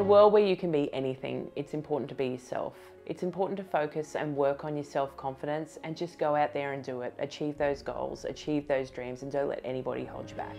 In a world where you can be anything, it's important to be yourself. It's important to focus and work on your self-confidence and just go out there and do it. Achieve those goals, achieve those dreams and don't let anybody hold you back.